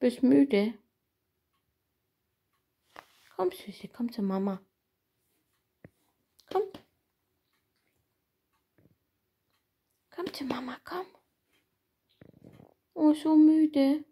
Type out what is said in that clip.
Bist müde? Komm, Süße, komm zu Mama. Komm. Komm zu Mama, komm. Oh, so müde.